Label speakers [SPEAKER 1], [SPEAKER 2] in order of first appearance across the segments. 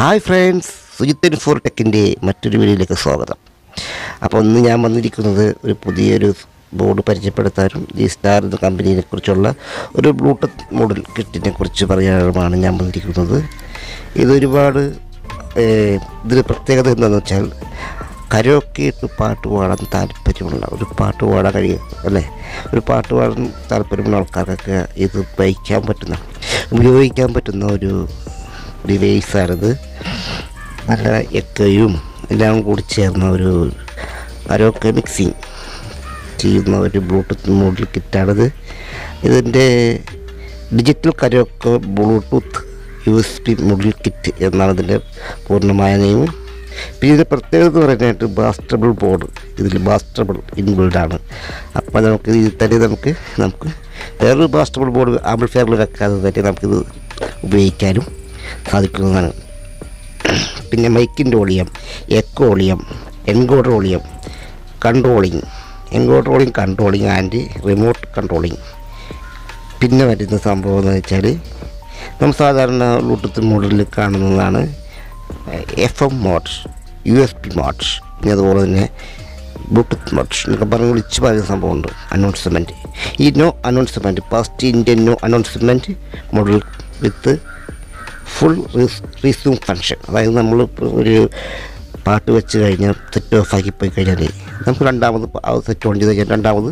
[SPEAKER 1] Hi friends സുജിത്തൻ for ടെക്കിന്റെ മറ്റൊരു വീഡിയോയിലേക്ക് സ്വാഗതം. അപ്പോൾ ഇന്ന് ഞാൻ വന്നിരിക്കുന്നത് ഒരു പുതിയൊരു ബോർഡ് പരിചയപ്പെടുത്താനും ജി സ്റ്റാർ എന്ന കമ്പനിയെ കുറിച്ചുള്ള ഒരു ബ്ലൂടൂത്ത് മോഡൽ കിറ്റിനെ കുറിച്ച് പറയാനുമാണ് ഞാൻ വന്നിരിക്കുന്നത്. ഇതൊരുപാട് ഇതിന് പ്രത്യേകത എന്താണെന്ന് വെച്ചാൽ കരോക്കെ ഇട്ട് പാട്ട് പാടാൻ താല്പര്യമുള്ള ഒരു പാട്ട് പാടാൻ കഴിയും അല്ലേ? ഒരു പാട്ട് പാടാൻ താല്പര്യമുള്ള ആൾക്കാർക്കൊക്കെ ഇത് ഉപയോഗിക്കാൻ പറ്റുന്ന ഉപയോഗിക്കാൻ പറ്റുന്ന ഒരു ഡിവൈസാണിത് നല്ല എക്കയും എല്ലാം കൂടി ചേർന്ന ഒരു അരോക്കെ മിക്സിങ് ചെയ്യുന്ന ഒരു ബ്ലൂടൂത്ത് മോഡൽ കിറ്റാണിത് ഇതിന്റെ digital karaoke Bluetooth U S B model kit എന്നാണ് ഇതിന്റെ പൂർണമായ നെയിം പിന്നെ ഇതിന്റെ പ്രത്യേകത എന്ന് പറയാനായിട്ട് ബാസ്റ്റബിൾ ബോർഡ് ഇതിൽ ബാസ്റ്റബിൾ ഇൻബിൾഡാണ് അപ്പോൾ നമുക്ക് ഇതിൽ തന്നെ നമുക്ക് നമുക്ക് വേറൊരു ബാസ്റ്റബിൾ ബോർഡ് ആംപ്ലിഫയറിൽ വെക്കാതെ തന്നെ നമുക്കിത് ഉപയോഗിക്കാനും സാധിക്കുന്നതാണ്. പിന്നെ മൈക്കിന്റെ volume echo volume encoder volume controlling. Encoder volume controlling and remote controlling. പിന്നെ വരുന്ന സംഭവം എന്ന് വെച്ചാൽ നമ്മൾ സാധാരണ ബ്ലൂടൂത്ത് മോഡലിൽ കാണുന്നതാണ് F M modes U S B modes പിന്നെ അതുപോലെ തന്നെ ബ്ലൂടൂത്ത് മോഡ്സ് എന്നൊക്കെ പറഞ്ഞ് വിളിച്ച് പറയുന്ന സംഭവമുണ്ട് അനൗൺസ്മെന്റ്. ഈ no announcement first Indian no announcement model with full resume function അതായത് നമ്മൾ ഒരു പാട്ട് വെച്ച് കഴിഞ്ഞാൽ സെറ്റ് ഓഫ് ആക്കി പോയി കഴിഞ്ഞാൽ നമുക്ക് രണ്ടാമത് സെറ്റ് ഓൺ ചെയ്ത് കഴിഞ്ഞാൽ രണ്ടാമത്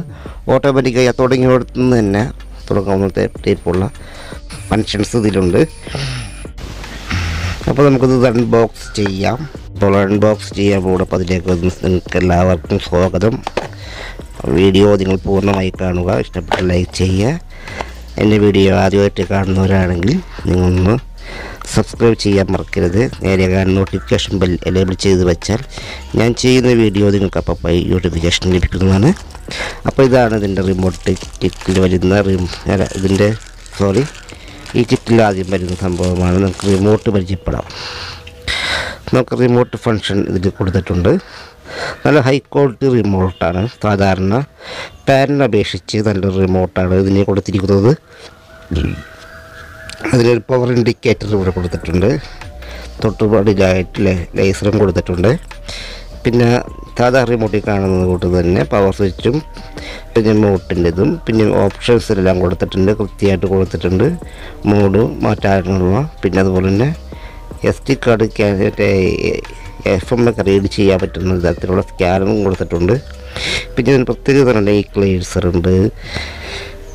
[SPEAKER 1] ഓട്ടോമാറ്റിക്കായി തുടങ്ങിയോടത്ത് നിന്ന് തന്നെ തുടങ്ങാവുന്ന ടൈപ്പുള്ള ഫങ്ഷൻസ് ഇതിലുണ്ട്. അപ്പോൾ നമുക്കിത് അൺബോക്സ് ചെയ്യാം. അപ്പോൾ അൺബോക്സ് ചെയ്യാൻ പോകുമ്പോൾ അപ്പോൾ അതിലേക്ക് നിങ്ങൾക്ക് എല്ലാവർക്കും സ്വാഗതം. വീഡിയോ നിങ്ങൾ പൂർണമായി കാണുക. ഇഷ്ടപ്പെട്ട ലൈക്ക് ചെയ്യുക. എന്റെ വീഡിയോ ആദ്യമായിട്ട് കാണുന്നവരാണെങ്കിൽ നിങ്ങളൊന്ന് സബ്സ്ക്രൈബ് ചെയ്യാൻ മറക്കരുത്. നേരെ നോട്ടിഫിക്കേഷൻ ബെൽ എനേബിൾ ചെയ്ത് വെച്ചാൽ ഞാൻ ചെയ്യുന്ന വീഡിയോ നിങ്ങൾക്ക് അപ്പോൾ നോട്ടിഫിക്കേഷൻ ലഭിക്കുന്നതാണ്. അപ്പോൾ ഇതാണ് ഇതിന്റെ റിമോട്ട് കിറ്റിൽ വരുന്ന റിം ഇതിന്റെ സോറി ഈ കിറ്റിൽ ആദ്യം വരുന്ന സംഭവമാണ്. നമുക്ക് റിമോട്ട് പരിചയപ്പെടാം. നമുക്ക് റിമോട്ട് ഫങ്ഷൻ ഇതിൽ കൊടുത്തിട്ടുണ്ട്. നല്ല ഹൈ ക്വാളിറ്റി റിമോട്ടാണ് സാധാരണ പാനിനെ അപേക്ഷിച്ച് നല്ല റിമോട്ടാണ് ഇതിനെ കൊടുത്തിരിക്കുന്നത്. അതിലൊരു പവർ ഇൻഡിക്കേറ്റർ ഇവിടെ കൊടുത്തിട്ടുണ്ട്. തൊട്ടുപാടിലായിട്ട് ലേസറും കൊടുത്തിട്ടുണ്ട്. പിന്നെ സാധാ റിമോട്ടിൽ കാണുന്നത് കൂട്ട് തന്നെ പവർ സ്വിച്ചും പിന്നെ മോട്ടിന്റെതും പിന്നെ ഓപ്ഷൻസിലെല്ലാം കൊടുത്തിട്ടുണ്ട് കൃത്യമായിട്ട് കൊടുത്തിട്ടുണ്ട്. മോഡ് മാറ്റാനുള്ള പിന്നെ അതുപോലെ തന്നെ എസ് ടി കാർഡ് മറ്റേ എഫ് എം ഒക്കെ റീഡ് ചെയ്യാൻ പറ്റുന്ന തരത്തിലുള്ള സ്കാനറും കൊടുത്തിട്ടുണ്ട്. പിന്നെ ഇതിന് പ്രത്യേകത ഈ ക്ലേഴ്സർ ഉണ്ട്.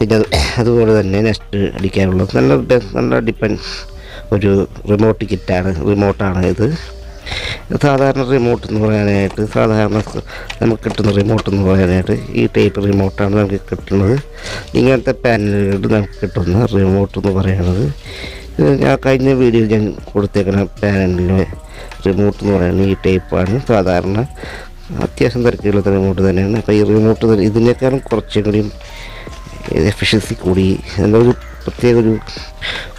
[SPEAKER 1] പിന്നെ അതുപോലെ തന്നെ നെക്സ്റ്റ് അടിക്കാനുള്ളത് നല്ല നല്ല ഡിപ്പെൻഡ് ഒരു റിമോട്ട് കിറ്റാണ് റിമോട്ടാണ് ഇത്. സാധാരണ റിമോട്ട് എന്ന് പറയാനായിട്ട് സാധാരണ നമുക്ക് കിട്ടുന്ന റിമോട്ട് എന്ന് പറയാനായിട്ട് ഈ ടൈപ്പ് റിമോട്ടാണ് നമുക്ക് കിട്ടുന്നത്. ഇങ്ങനത്തെ പാനലുകളിൽ നമുക്ക് കിട്ടുന്ന റിമോട്ട് എന്ന് പറയുന്നത്. ഞാൻ കഴിഞ്ഞ വീഡിയോയിൽ ഞാൻ കൊടുത്തേക്കുന്ന പാനലിലെ റിമോട്ട് എന്ന് പറയുന്നത് ഈ ടൈപ്പാണ് സാധാരണ അത്യാവശ്യം തിരക്കുള്ള റിമോട്ട് തന്നെയാണ്. അപ്പോൾ ഈ റിമോട്ട് ഇതിനേക്കാളും കുറച്ചും കൂടിയും എഫിഷ്യൻസി കൂടി എന്നൊരു പ്രത്യേക ഒരു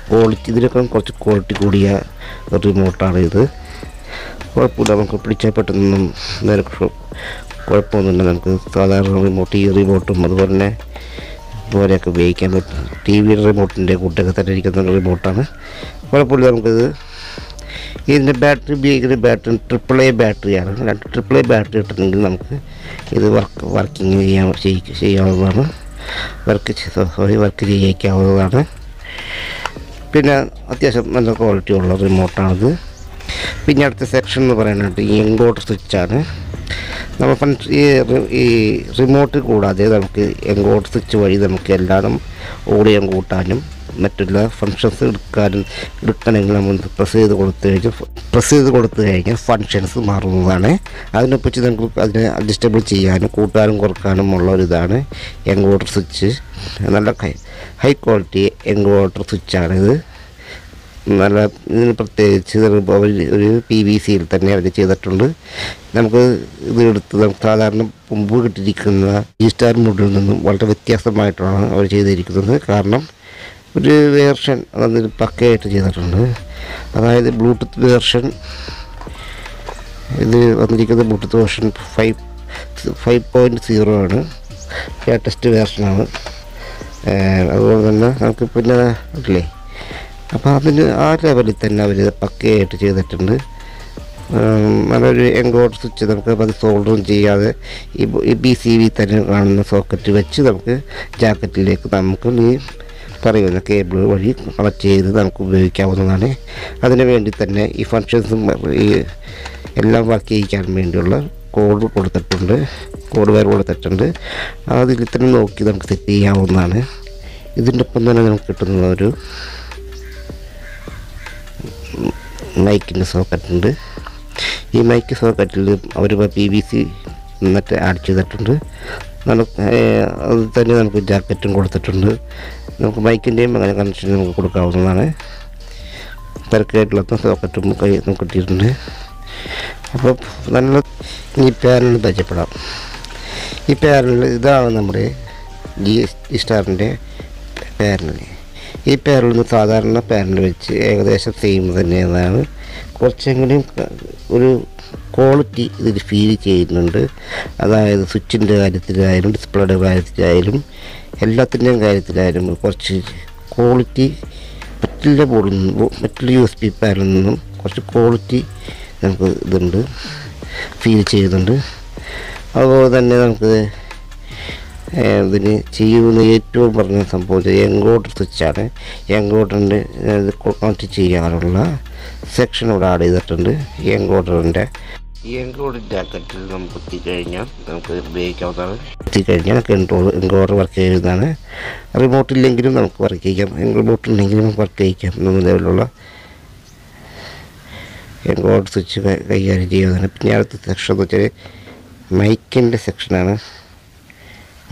[SPEAKER 1] ക്വാളിറ്റി ഇതിനേക്കാളും കുറച്ച് ക്വാളിറ്റി കൂടിയ ഒരു റിമോട്ടാണ് ഇത്. കുഴപ്പമില്ല നമുക്ക് പിടിച്ചാൽ പെട്ടെന്നൊന്നും നേരെ കുഴപ്പമൊന്നുമില്ല. നമുക്ക് സാധാരണ റിമോട്ട് ഈ റിമോട്ടും അതുപോലെ തന്നെ ഇതുപോലെയൊക്കെ ഉപയോഗിക്കാൻ പറ്റും. ടി വിയുടെ റിമോട്ടിന്റെ കൂട്ടൊക്കെ തന്നെ ഇരിക്കുന്ന റിമോട്ടാണ് കുഴപ്പമില്ല നമുക്കിത് ഇതിന്റെ ബാറ്ററി ഉപയോഗിക്കുന്ന ബാറ്ററി ട്രിപ്പിൾ എ ബാറ്ററിയാണ് രണ്ട് ട്രിപ്പിൾ എ ബാറ്ററി ഇട്ടിട്ടുണ്ടെങ്കിൽ നമുക്ക് ഇത് വർക്ക് വർക്കിംഗ് ചെയ്യാൻ ചെയ്യി- ചെയ്യാവുന്നതാണ്. വർക്ക് സോറി വർക്ക് ചെയ്യിക്കാവുന്നതാണ്. പിന്നെ അത്യാവശ്യം നല്ല ക്വാളിറ്റി ഉള്ള റിമോട്ടാണിത് പിന്നെ അടുത്ത സെക്ഷൻ എന്ന് പറയുന്നത് ഈ എങ്കോട്ട് സ്വിച്ചാണ് നമ്മൾ ഫ്രണ്ട് ഈ ഈ റിമോട്ട് കൂടാതെ നമുക്ക് എങ്കോട്ട് സ്വിച്ച് വഴി നമുക്ക് എല്ലാവരും ഓടിയം കൂട്ടാനും മറ്റുള്ള ഫങ്ഷൻസ് എടുക്കാനും എടുക്കണമെങ്കിൽ നമ്മൾ പ്രസ് ചെയ്ത് കൊടുത്തു കഴിഞ്ഞാൽ പ്രസ് ചെയ്ത് കൊടുത്തു കഴിഞ്ഞാൽ ഫങ്ഷൻസ് മാറുന്നതാണ്. അതിനെപ്പറ്റി നമുക്ക് അതിനെ അഡ്ജസ്റ്റബിൾ ചെയ്യാനും കൂട്ടാനും കുറക്കാനും ഉള്ള ഒരു ഇതാണ് എങ്കോട്ടർ സ്വിച്ച് നല്ല ഹൈ ക്വാളിറ്റി എങ്കോട്ടർ സ്വിച്ചാണിത് നല്ല ഇതിന് പ്രത്യേകിച്ച് ഒരു പി വി സിയിൽ തന്നെ അവർ ചെയ്തിട്ടുണ്ട്. നമുക്ക് ഇത് എടുത്ത് നമുക്ക് സാധാരണ മുമ്പ് കിട്ടിയിരിക്കുന്ന ഈ സ്റ്റാർ മോഡിൽ നിന്നും വളരെ വ്യത്യാസമായിട്ടാണ് അവർ ചെയ്തിരിക്കുന്നത്. കാരണം ഒരു വേർഷൻ അതിൽ പക്കയായിട്ട് ചെയ്തിട്ടുണ്ട്. അതായത് ബ്ലൂടൂത്ത് വേർഷൻ ഇത് വന്നിരിക്കുന്നത് Bluetooth version five five point zero ആണ്. ലേറ്റസ്റ്റ് വേർഷനാണ് അതുപോലെ തന്നെ നമുക്ക് പിന്നെ ഇല്ലേ? അപ്പോൾ അതിന് ആ ലെവലിൽ തന്നെ അവർ പക്കയായിട്ട് ചെയ്തിട്ടുണ്ട്. നല്ലൊരു എങ്കോട്ട് സ്വിച്ച് നമുക്ക് അത് സോൾഡറും ചെയ്യാതെ ഈ ബ- സി വി തന്നെ കാണുന്ന സോക്കറ്റ് വെച്ച് നമുക്ക് ജാക്കറ്റിലേക്ക് നമുക്ക് ഈ പറയുന്ന കേബിൾ വഴി കണക്ട് ചെയ്ത് നമുക്ക് ഉപയോഗിക്കാവുന്നതാണ്. അതിന് വേണ്ടി തന്നെ ഈ ഫങ്ഷൻസും ഈ എല്ലാം വർക്ക് ചെയ്യിക്കാൻ വേണ്ടിയുള്ള കോഡ് കൊടുത്തിട്ടുണ്ട്. കോഡ് വയർ കൊടുത്തിട്ടുണ്ട്. അതിൽ തന്നെ നോക്കി നമുക്ക് സെറ്റ് ചെയ്യാവുന്നതാണ്. ഇതിന്റെ ഒപ്പം തന്നെ നമുക്ക് കിട്ടുന്ന ഒരു മൈക്കിന്റെ സോക്കറ്റുണ്ട് ഈ മൈക്ക് സോക്കറ്റിൽ അവർ പി വി സി എന്നിട്ട് ആഡ് ചെയ്തിട്ടുണ്ട്. നമുക്ക് അത് തന്നെ നമുക്ക് ജാക്കറ്റും കൊടുത്തിട്ടുണ്ട്. നമുക്ക് മൈക്കിന്റെയും അങ്ങനെ കണക്ഷൻ നമുക്ക് കൊടുക്കാവുന്നതാണ്. തിരക്കായിട്ടുള്ള സോക്കറ്റും കൈ നമുക്ക് കിട്ടിയിട്ടുണ്ട്. അപ്പോൾ നല്ല ഈ പാനൽ പരിചയപ്പെടാം. ഈ പാനൽ ഇതാണ് നമ്മുടെ ജി സ്റ്റാറിന്റെ പാനൽ ഈ പേരിൽ നിന്ന് സാധാരണ പേരന്റ് വെച്ച് ഏകദേശം സെയിം തന്നെയാണ്. കുറച്ചെങ്കിലും ഒരു ക്വാളിറ്റി ഇതിൽ ഫീൽ ചെയ്യുന്നുണ്ട്. അതായത് സ്വിച്ചിന്റെ കാര്യത്തിലായാലും ഡിസ്പ്ലേയുടെ കാര്യത്തിലായാലും എല്ലാത്തിന്റെയും കാര്യത്തിലായാലും കുറച്ച് ക്വാളിറ്റി മറ്റുള്ള ബോർഡിൽ നിന്നും മറ്റുള്ള യു എസ് പി പാനിൽ നിന്നും കുറച്ച് ക്വാളിറ്റി നമുക്ക് ഇതുണ്ട് ഫീൽ ചെയ്യുന്നുണ്ട്. അതുപോലെ തന്നെ നമുക്ക് ഇതിന് ചെയ്യുന്ന ഏറ്റവും പറഞ്ഞ സംഭവം എങ്കോട്ടർ സ്വിച്ചാണ്? എങ്കോട്ടറിന്റെ കണക്ട് ചെയ്യാനുള്ള സെക്ഷൻ ഇവിടെ ആഡ് ചെയ്തിട്ടുണ്ട്. എങ്കോട്ടറിന്റെ എങ്കോട്ടർ ജാക്കറ്റിൽ നമുക്ക് എത്തിക്കഴിഞ്ഞാൽ നമുക്ക് ഉപയോഗിക്കാവുന്നതാണ്. എത്തിക്കഴിഞ്ഞാൽ കൺട്രോൾ എങ്കോട്ടർ വർക്ക് ചെയ്യുന്നതാണ്. റിമോട്ടില്ലെങ്കിലും നമുക്ക് വർക്ക് ചെയ്യാം. റിമോട്ട് ഉണ്ടെങ്കിലും നമുക്ക് വർക്ക് ചെയ്യിക്കാം എന്ന നിലവിലുള്ള എങ്കോട്ട് സ്വിച്ച് കൈകാര്യം ചെയ്യുന്നതാണ്. പിന്നെ അടുത്ത സെക്ഷൻ എന്ന് വെച്ചാൽ മൈക്കിന്റെ സെക്ഷനാണ്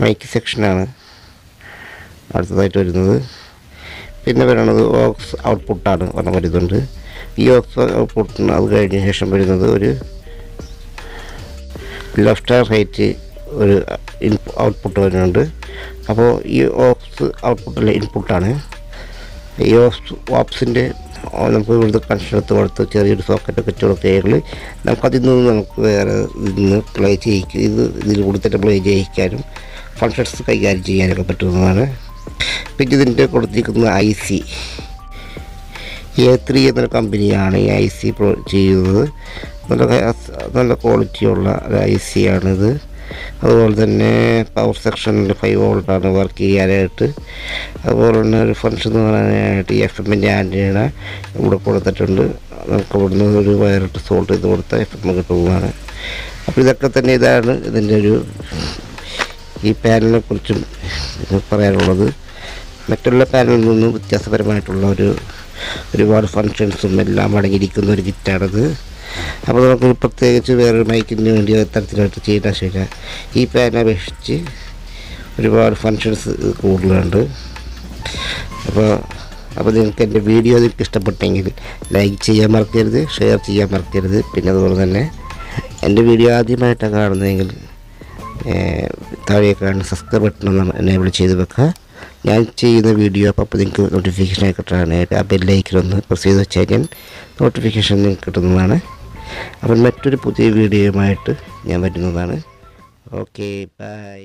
[SPEAKER 1] മൈക്ക് സെക്ഷനാണ് അടുത്തതായിട്ട് വരുന്നത്. പിന്നെ വരുന്നത് ഓക്സ് ഔട്ട്പുട്ടാണ് പറഞ്ഞ വരുന്നുണ്ട് ഈ ഓക്സ് ഔട്ട്പുട്ടിന് അത് കഴിഞ്ഞ ശേഷം വരുന്നത് ഒരു ലെഫ്റ്റ് ആൻഡ് റൈറ്റ് ഒരു ഔട്ട്പുട്ട് വരുന്നുണ്ട്. അപ്പോൾ ഈ ഓക്സ് ഔട്ട്പുട്ടിലെ ഇൻപുട്ടാണ് ഈ ഓപ്സ് ഓപ്സിന്റെ നമുക്ക് ഇവിടുത്തെ എടുത്ത് കൊടുത്ത് ചെറിയൊരു സോക്കറ്റൊക്കെ വെച്ച് കൊടുക്കുകയാണെങ്കിൽ നമുക്കതിൽ നിന്ന് നമുക്ക് വേറെ ഇന്ന് പ്ലേ ചെയ്യിക്കും ഇത് ഇതിൽ കൂടി തന്നെ പ്ലേ ചെയ്യിക്കാനും ഫങ്ഷൻസ് കൈകാര്യം ചെയ്യാനൊക്കെ പറ്റുന്നതാണ്. പിന്നെ ഇതിന്റെ കൊടുത്തിരിക്കുന്ന ഐ സി എ ത്രീ എന്നൊരു കമ്പനിയാണ് ഈ ഐ സി ചെയ്യുന്നത്. നല്ല നല്ല ക്വാളിറ്റിയുള്ള ഒരു ഐ സി ആണിത്. അതുപോലെ തന്നെ പവർ സെക്ഷനിൽ ഫൈവ് വോൾട്ടാണ് വർക്ക് ചെയ്യാനായിട്ട്. അതുപോലെ തന്നെ ഒരു ഫംഗ്ഷൻ എന്ന് പറയാനായിട്ട് എഫ് എമ്മിന്റെ ആന്റിന ഇവിടെ കൊടുത്തിട്ടുണ്ട്. നമുക്ക് ഇവിടുന്ന് ഒരു വയറിട്ട് സോൾട്ട് ചെയ്ത് കൊടുത്താൽ എഫ് എം കിട്ടുന്നതാണ്. അപ്പോൾ ഇതൊക്കെ തന്നെ ഇതാണ് ഇതിന്റെ ഒരു ഈ പാനലിനെ കുറിച്ചും പറയാനുള്ളത്. മറ്റുള്ള പാനലിൽ നിന്നും വ്യത്യാസപരമായിട്ടുള്ള ഒരു ഒരുപാട് ഫങ്ഷൻസും എല്ലാം അടങ്ങിയിരിക്കുന്ന ഒരു കിറ്റാണിത് അപ്പോൾ നമുക്ക് പ്രത്യേകിച്ച് വേറൊരു മൈക്കിന് വേണ്ടി തരത്തിലായിട്ട് ചെയ്യേണ്ട ആവശ്യമില്ല ഈ പാനെ അപേക്ഷിച്ച് ഒരുപാട് ഫങ്ഷൻസ് കൂടുതലുണ്ട്. അപ്പോൾ അപ്പോൾ നിങ്ങൾക്ക് എന്റെ വീഡിയോ നിങ്ങൾക്ക് ഇഷ്ടപ്പെട്ടെങ്കിൽ ലൈക്ക് ചെയ്യാൻ മറക്കരുത് ഷെയർ ചെയ്യാൻ മറക്കരുത്. പിന്നെ അതുപോലെ തന്നെ എന്റെ വീഡിയോ ആദ്യമായിട്ടാണ് കാണുന്നതെങ്കിൽ താഴെ കാണുന്ന സബ്സ്ക്രൈബ് ബട്ടൺ എനേബിൾ ചെയ്ത് വെക്കുക. ഞാൻ ചെയ്യുന്ന വീഡിയോ അപ്പോൾ അപ്പോൾ നിങ്ങൾക്ക് നോട്ടിഫിക്കേഷൻ കിട്ടാനായിട്ട് ആ ബെല്ലൈക്കിലൊന്ന് പ്രസ് ചെയ്ത് വെച്ചാൽ നോട്ടിഫിക്കേഷൻ നിങ്ങൾക്ക് കിട്ടുന്നതാണ്. അപ്പം മറ്റൊരു പുതിയ വീഡിയോയുമായിട്ട് ഞാൻ വരുന്നതാണ്. Okay bye